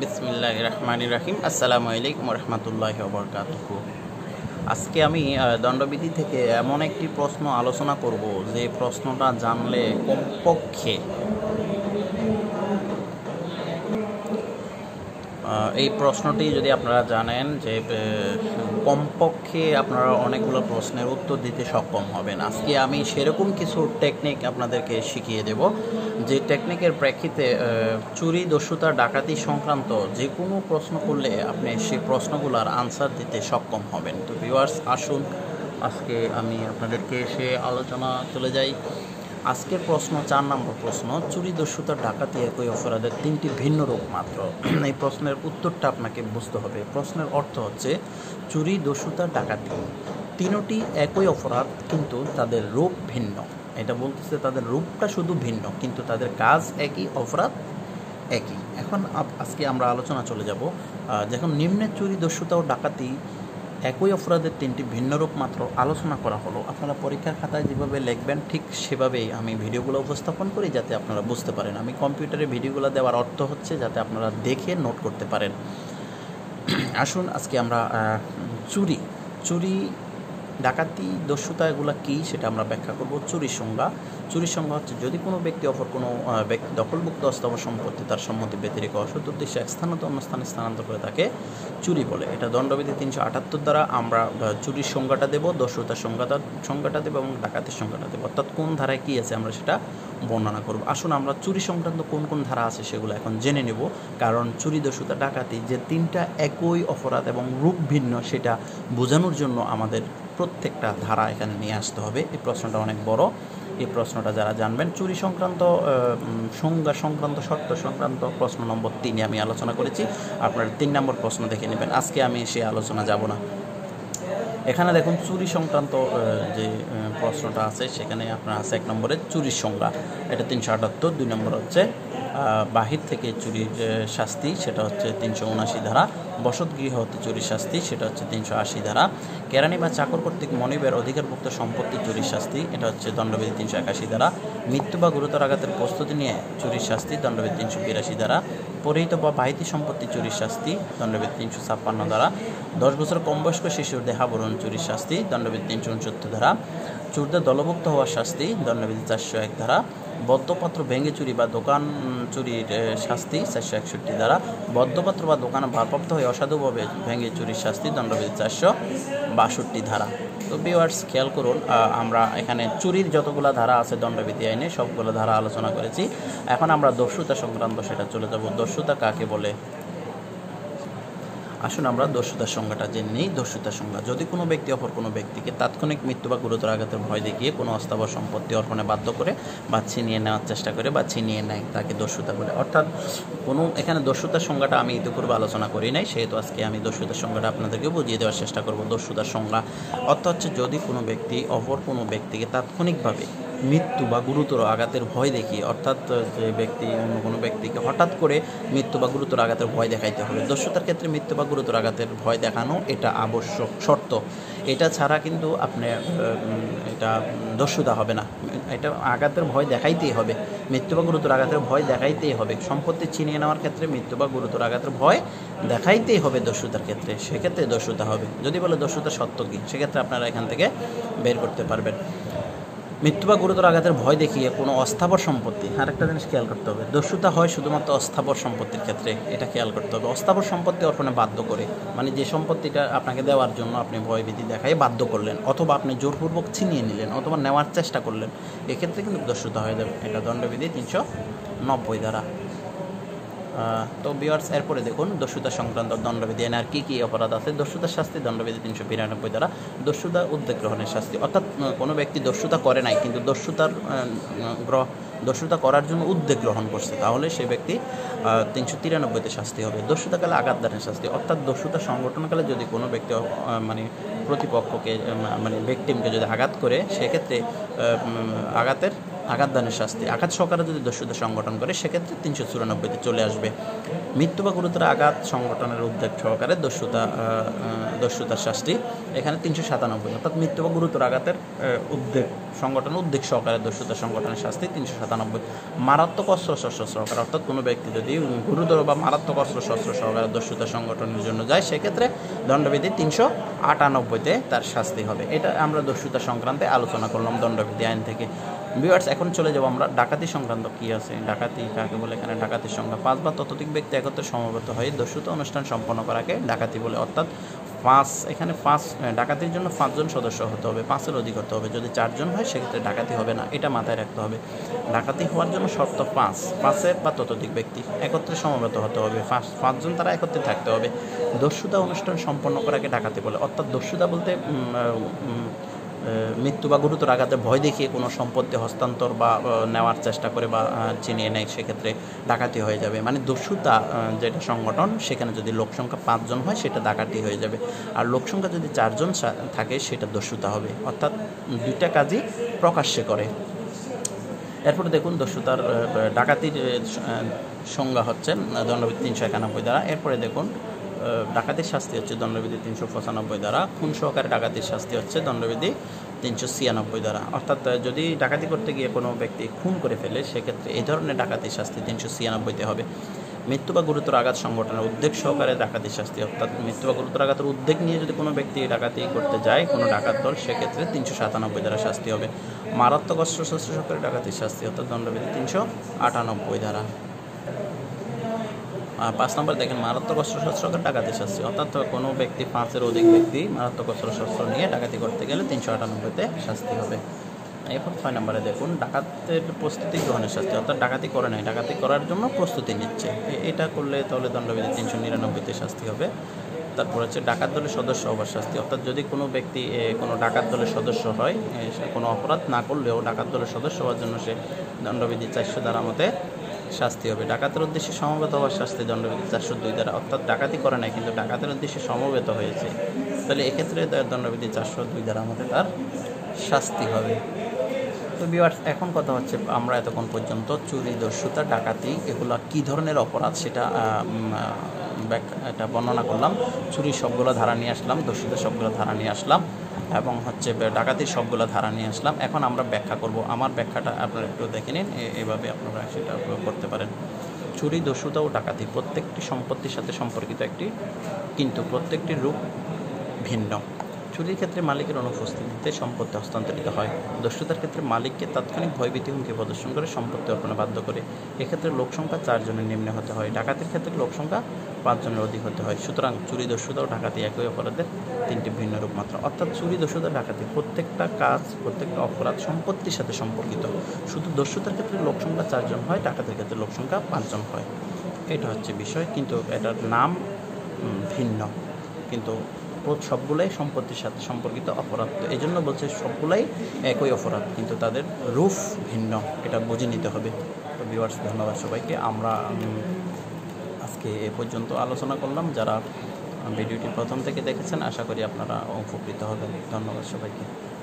বিসমিল্লাহ রহমান রাহিম। আসসালামু আলাইকুম রহমতুল্লাহ বরকাতুহ আজকে আমি দণ্ডবিধি থেকে এমন একটি প্রশ্ন আলোচনা করব যে প্রশ্নটা জানলে কমপক্ষে এই প্রশ্নটি যদি আপনারা জানেন যে কমপক্ষে আপনারা অনেকগুলো প্রশ্নের উত্তর দিতে সক্ষম হবেন। আজকে আমি সেরকম কিছু টেকনিক আপনাদেরকে শিখিয়ে দেব। যে টেকনিকের প্রেক্ষিতে চুরি, দস্যুতা, ডাকাতি সংক্রান্ত যে কোনো প্রশ্ন করলে আপনি সেই প্রশ্নগুলোর আনসার দিতে সক্ষম হবেন। তো ভিউয়ার্স আসুন। আজকে আমি আপনাদেরকে সে আলোচনা চলে যাই। আজকের প্রশ্ন, চার নম্বর প্রশ্ন, চুরি, দস্যুতা, ডাকাতি একই অপরাধের তিনটি ভিন্ন রূপ মাত্র। এই প্রশ্নের উত্তরটা আপনাকে বুঝতে হবে। প্রশ্নের অর্থ হচ্ছে, চুরি, দস্যুতা, ডাকাতি তিনটি একই অপরাধ, কিন্তু তাদের রূপ ভিন্ন। এটা বলতেছে তাদের রূপটা শুধু ভিন্ন, কিন্তু তাদের কাজ একই, অপরাধ একই। এখন আজকে আমরা আলোচনা চলে যাব যখন নিম্নের চুরি, দস্যুতা ও ডাকাতি একই অপরাধের তিনটি ভিন্ন রূপ মাত্র আলোচনা করা হলো। আপনারা পরীক্ষার খাতায় যেভাবে লিখবেন, ঠিক সেভাবেই আমি ভিডিওগুলো উপস্থাপন করি যাতে আপনারা বুঝতে পারেন। আমি কম্পিউটারে ভিডিওগুলো দেওয়ার অর্থ হচ্ছে যাতে আপনারা দেখে নোট করতে পারেন। আসুন, আজকে আমরা চুরি চুরি ডাকাতি দস্যুতা এগুলো কী সেটা আমরা ব্যাখ্যা করব। চুরির সংজ্ঞা। চুরির সংজ্ঞা হচ্ছে, যদি কোনো ব্যক্তি অপর কোনো ব্যক্তি দখলমুক্ত অস্থাবর সম্পত্তি তার সম্মতি ব্যতিরিক অসৎ উদ্দেশ্যে এক স্থান অন্য স্থানে স্থানান্তর করে তাকে চুরি বলে। এটা দণ্ডবিধি তিনশো আটাত্তর দ্বারা আমরা চুরির সংজ্ঞাটা দেব, দস্যুতার সংজ্ঞাটা সংজ্ঞাটা দেবো এবং ডাকাতির সংজ্ঞাটা দেবো। অর্থাৎ কোন ধারায় কী আছে আমরা সেটা বর্ণনা করব। আসুন আমরা চুরি সংক্রান্ত কোন কোন ধারা আছে সেগুলো এখন জেনে নেব। কারণ চুরি, দস্যুতা, ডাকাতি যে তিনটা একই অপরাধ এবং রূপ ভিন্ন সেটা বোঝানোর জন্য আমাদের প্রত্যেকটা ধারা এখানে নিয়ে আসতে হবে। এই প্রশ্নটা অনেক বড়। এই প্রশ্নটা যারা জানবেন, চুরি সংক্রান্ত সংজ্ঞা সংক্রান্ত, শর্ত সংক্রান্ত প্রশ্ন নম্বর তিনে আমি আলোচনা করেছি। আপনার তিন নম্বর প্রশ্ন দেখে নেবেন। আজকে আমি সে আলোচনা যাব না। এখানে দেখুন, চুরি সংক্রান্ত যে প্রশ্নটা আছে, সেখানে আপনার আছে এক নম্বরে চুরির সংজ্ঞা। এটা তিনশো আটাত্তর, দুই নম্বর হচ্ছে বাহির থেকে চুরির শাস্তি, সেটা হচ্ছে তিনশো উনাশি ধারা। বসতগৃহ হতে চুরির শাস্তি, সেটা হচ্ছে তিনশো আশি ধারা। কেরানি বা চাকর কর্তৃক মনিবের অধিকারভুক্ত সম্পত্তি চুরির শাস্তি, এটা হচ্ছে দণ্ডবিধি তিনশো একাশি ধারা। মৃত্যু বা গুরুতর আঘাতের প্রস্তুতি নিয়ে চুরির শাস্তি, দণ্ডবিধি তিনশো বিরাশি ধারা। পরিহিত বা বাহিতি সম্পত্তি চুরির শাস্তি, দণ্ডবিধি তিনশো ছাপ্পান্ন ধারা। দশ বছর কম বয়স্ক শিশুর দেহাবরণ চুরির শাস্তি, দণ্ডবিধি তিনশো উনসত্তর ধারা। চুরদের দলভুক্ত হওয়ার শাস্তি, দণ্ডবিধি চারশো এক ধারা, বদ্ধপাত্র ভেঙে চুরি বা দোকান চুরির শাস্তি চারশো একষট্টি ধারা, বদ্ধপাত্র বা দোকান ভারপ্রাপ্ত হয়ে অসাধুভাবে ভেঙে চুরির শাস্তি, দণ্ডবিধি চারশো বাষট্টি ধারা। তো বিওয়ার্স খেয়াল করুন আমরা এখানে চুরির যতগুলো ধারা আছে দণ্ডবিধি আইনে, সবগুলো ধারা আলোচনা করেছি। এখন আমরা দস্যুতা সংক্রান্ত সেটা চলে যাব। দস্যুতা কাকে বলে? আসুন আমরা দস্যুতার সংজ্ঞাটা জেনে নিই। দস্যুতার সংজ্ঞা, যদি কোনো ব্যক্তি অপর কোনো ব্যক্তিকে তাৎক্ষণিক মৃত্যু বা গুরুতর আঘাতের ভয় দেখিয়ে কোনো অস্থাবর সম্পত্তি অর্পণে বাধ্য করে বা ছিনিয়ে নেওয়ার চেষ্টা করে বা ছিনিয়ে নেয়, তাকে দস্যুতা বলে। অর্থাৎ কোনো, এখানে দস্যুতার সংজ্ঞাটা আমি ইতিপূর্বে আলোচনা করি নাই, সেহেতু আজকে আমি দস্যুতার সংজ্ঞাটা আপনাদেরকে বুঝিয়ে দেওয়ার চেষ্টা করব দস্যুতার সংজ্ঞা। অর্থ হচ্ছে যদি কোনো ব্যক্তি, অপর কোনো ব্যক্তিকে তাৎক্ষণিকভাবে মৃত্যু বা গুরুতর আঘাতের ভয় দেখিয়ে, অর্থাৎ যে ব্যক্তি, অন্য কোনো ব্যক্তিকে হঠাৎ করে মৃত্যু বা গুরুতর আঘাতের ভয় দেখাইতে হবে। দস্যুতার ক্ষেত্রে মৃত্যু বা গুরুতর আঘাতের ভয় দেখানো এটা আবশ্যক শর্ত। এটা ছাড়া কিন্তু আপনি এটা দস্যুতা হবে না। এটা আঘাতের ভয় দেখাইতেই হবে। মৃত্যু বা গুরুতর আঘাতের ভয় দেখাইতেই হবে। সম্পত্তি ছিনিয়ে নেওয়ার ক্ষেত্রে মৃত্যু বা গুরুতর আঘাতের ভয় দেখাইতেই হবে দস্যুতার ক্ষেত্রে। সেক্ষেত্রে দস্যুতা হবে। যদি বলে দস্যুতা সত্য কি? সেক্ষেত্রে আপনারা এখান থেকে বের করতে পারবেন। মৃত্যু বা গুরুতর আঘাতের ভয় দেখিয়ে কোনো অস্থাবর সম্পত্তি আর একটা জিনিস খেয়াল করতে হবে। দস্যুতা হয় শুধুমাত্র অস্থাবর সম্পত্তির ক্ষেত্রে, এটা খেয়াল করতে হবে। অস্থাবর সম্পত্তি অর্পণে বাধ্য করে মানে যে সম্পত্তিটা আপনাকে দেওয়ার জন্য আপনি ভয়ভীতি দেখায় বাধ্য করলেন, অথবা আপনি জোরপূর্বক ছিনিয়ে নিলেন, অথবা নেওয়ার চেষ্টা করলেন, এক্ষেত্রে কিন্তু দস্যুতা হয়ে যাবে। এটা দণ্ডবিধি তিনশো নব্বই দ্বারা। তো বিয়ার্স এরপরে দেখুন, দস্যুতা সংক্রান্ত দণ্ডবিধি আর কী কী অপরাধ আছে? দস্যুতার শাস্তি, দণ্ডবিধি তিনশো বিরানব্বই দ্বারা দস্যুতা উদ্যোগ গ্রহণের শাস্তি। অর্থাৎ কোনো ব্যক্তি দস্যুতা করে নাই, কিন্তু দস্যুতার গ্রহ দস্যুতা করার জন্য উদ্যোগ গ্রহণ করছে, তাহলে সেই ব্যক্তি তিনশো তিরানব্বইতে শাস্তি হবে। দস্যুতাকালে আঘাতদানের শাস্তি। অর্থাৎ দস্যুতা সংগঠনকালে যদি কোনো ব্যক্তি মানে প্রতিপক্ষকে মানে ব্যক্তিমকে যদি আঘাত করে, সেক্ষেত্রে আঘাতের আঘাতদানের শাস্তি। আঘাত সহকারে যদি দস্যুতা সংগঠন করে, সেক্ষেত্রে তিনশো চুরানব্বইতে চলে আসবে। মৃত্যু বা গুরুতর আঘাত সংগঠনের উদ্যোগ সহকারে দস্যুতা দস্যুতার শাস্তি। এখানে তিনশো সাতানব্বই, অর্থাৎ মৃত্যু বা গুরুতর আঘাতের উদ্যোগ সংগঠনের উদ্যোগ সহকারে দস্যুতা সংগঠনের শাস্তি তিনশো সাতানব্বই। মারাত্মক অস্ত্র শস্ত্র সহকারে, অর্থাৎ কোনো ব্যক্তি যদি গুরুতর বা মারাত্মক অস্ত্র শস্ত্র সহকারে দস্যুতা সংগঠনের জন্য যায়, সেক্ষেত্রে দণ্ডবিধি তিনশো আটানব্বইতে তার শাস্তি হবে। এটা আমরা দস্যুতা সংক্রান্তে আলোচনা করলাম দণ্ডবিধি আইন থেকে। ভিউয়ার্স এখন চলে যাব আমরা ডাকাতি সংক্রান্ত কি আছে? ডাকাতি কাকে বলে এখানে? ডাকাতির সংখ্যা পাঁচ বা ততোধিক ব্যক্তি একত্রে সমবেত হয়ে দস্যুতা অনুষ্ঠান সম্পন্ন করাকে ডাকাতি বলে। অর্থাৎ পাঁচ, এখানে পাঁচ ডাকাতির জন্য পাঁচজন সদস্য হতে হবে, পাঁচের অধিক হতে হবে। যদি চারজন হয়, সেক্ষেত্রে ডাকাতি হবে না। এটা মাথায় রাখতে হবে। ডাকাতি হওয়ার জন্য শর্ত পাঁচ, পাঁচের বা ততোধিক ব্যক্তি একত্রে সমবেত হতে হবে। পাঁচ, পাঁচজন তারা একত্রে থাকতে হবে। দস্যুতা অনুষ্ঠান সম্পন্ন করাকে ডাকাতি বলে। অর্থাৎ দস্যুতা বলতে মৃত্যু বা গুরুতর আঘাতে ভয় দেখিয়ে কোনো সম্পত্তি হস্তান্তর বা নেওয়ার চেষ্টা করে বা চিনিয়ে নেয়, সেক্ষেত্রে ডাকাতি হয়ে যাবে। মানে দস্যুতা যেটা সংগঠন, সেখানে যদি লোক সংখ্যা পাঁচজন হয়, সেটা ডাকাতি হয়ে যাবে। আর লোক সংখ্যা যদি চারজন থাকে, সেটা দস্যুতা হবে। অর্থাৎ দুইটা কাজই প্রকাশ্যে করে। এরপরে দেখুন দস্যুতার ডাকাতির সংজ্ঞা হচ্ছে, দণ্ডবিধি তিনশো একানব্বই দ্বারা। এরপরে দেখুন ডাকাতির শাস্তি হচ্ছে দণ্ডবিধি তিনশো পঁচানব্বই দ্বারা, খুন সহকারে ডাকাতির শাস্তি হচ্ছে দণ্ডবিধি তিনশো ছিয়ানব্বই দ্বারা। অর্থাৎ যদি ডাকাতি করতে গিয়ে কোনো ব্যক্তি খুন করে ফেলে, সেক্ষেত্রে এই ধরনের ডাকাতির শাস্তি তিনশো ছিয়ানব্বইতে হবে। মৃত্যু বা গুরুতর আঘাত সংগঠনের উদ্যোগ সহকারে ডাকাতির শাস্তি, অর্থাৎ মৃত্যু বা গুরুতর আঘাতের উদ্যোগ নিয়ে যদি কোনো ব্যক্তি ডাকাতি করতে যায়, কোনো ডাকাত দল, সেক্ষেত্রে তিনশো সাতানব্বই দ্বারা শাস্তি হবে। মারাত্মক অস্ত্র শস্ত্র সহকারে ডাকাতির শাস্তি, অর্থাৎ দণ্ডবিধি তিনশো আটানব্বই দ্বারা। পাঁচ নম্বর দেখেন, মারাত্মক অস্ত্র শস্ত্রকে ডাকাতি শাস্তি। অর্থাৎ কোনো ব্যক্তি, পাঁচের অধিক ব্যক্তি মারাত্মক অস্ত্র শস্ত্র নিয়ে ডাকাতি করতে গেলে তিনশো আটানব্বইতে শাস্তি হবে। এরপর ছয় নম্বরে দেখুন, ডাকাতের প্রস্তুতি গ্রহণের শাস্তি, অর্থাৎ ডাকাতি করে নাই, ডাকাতি করার জন্য প্রস্তুতি নিচ্ছে। এটা করলে তাহলে দণ্ডবিধি তিনশো নিরানব্বইতে শাস্তি হবে। তারপর হচ্ছে ডাকাত দলের সদস্য হওয়ার শাস্তি, অর্থাৎ যদি কোনো ব্যক্তি কোনো ডাকাত দলের সদস্য হয় সে কোনো অপরাধ না করলেও ডাকাত দলের সদস্য হওয়ার জন্য সে দণ্ডবিধি চারশো দ্বারা মতে শাস্তি হবে। ডাকাতের উদ্দেশ্যে সমবেত হওয়ার শাস্তি দণ্ডবিধি চারশো দুই দ্বারা। অর্থাৎ ডাকাতি করে নাই, কিন্তু ডাকাতের উদ্দেশ্যে সমবেত হয়েছে। তাহলে এক্ষেত্রে তার দণ্ডবিধি চারশো দুই দ্বারা আমাদের তার শাস্তি হবে। তো বিয়ার্স এখন কথা হচ্ছে আমরা এতক্ষণ পর্যন্ত চুরি, দস্যুতা, ডাকাতি, এগুলো কী ধরনের অপরাধ সেটা ব্যাখ্যা এটা বর্ণনা করলাম। চুরির সবগুলো ধারা নিয়ে আসলাম দস্যুতার সবগুলো ধারা নিয়ে আসলাম। এবং হচ্ছে ডাকাতির সবগুলো ধারা নিয়ে আসলাম। এখন আমরা ব্যাখ্যা করব। আমার ব্যাখ্যাটা আপনারা একটু দেখে নিন। এভাবে আপনারা সেটা করতে পারেন। চুরি, দস্যুতা ও ডাকাতি প্রত্যেকটি সম্পত্তির সাথে সম্পর্কিত একটি, কিন্তু প্রত্যেকটি রূপ ভিন্ন। চুরির ক্ষেত্রে মালিকের অনুপস্থিতিতে সম্পত্তি হস্তান্তরিত হয়। দস্যুতার ক্ষেত্রে মালিককে তাৎক্ষণিক ভয়ভীতি হুমকি প্রদর্শন করে সম্পত্তি অর্পণে বাধ্য করে। এক্ষেত্রে লোক সংখ্যা চারজনের নিম্নে হতে হয়। ডাকাতির ক্ষেত্রে লোক সংখ্যা পাঁচজনের অধিক হতে হয়। সুতরাং চুরি, দস্যুতা ও ডাকাতি একই অপরাধের তিনটি ভিন্ন রূপ মাত্র। অর্থাৎ চুরি, দস্যুতা, ডাকাতি প্রত্যেকটা কাজ, প্রত্যেকটা অপরাধ সম্পত্তির সাথে সম্পর্কিত। শুধু দস্যুতার ক্ষেত্রে লোক সংখ্যা চারজন হয়, ডাকাতির ক্ষেত্রে লোক সংখ্যা পাঁচজন হয়। এটা হচ্ছে বিষয়, কিন্তু এটার নাম ভিন্ন। কিন্তু প্র- সবগুলাই সম্পত্তির সাথে সম্পর্কিত অপরাধ। তো এই জন্য বলছে সবগুলাই একই অপরাধ, কিন্তু তাদের রুফ ভিন্ন। এটা বুঝে নিতে হবে। তো ভিউয়ার্স ধন্যবাদ সবাইকে। আমরা আজকে এ পর্যন্ত আলোচনা করলাম। যারা ভিডিওটি প্রথম থেকে দেখেছেন, আশা করি আপনারা উপকৃত হবেন। ধন্যবাদ সবাইকে।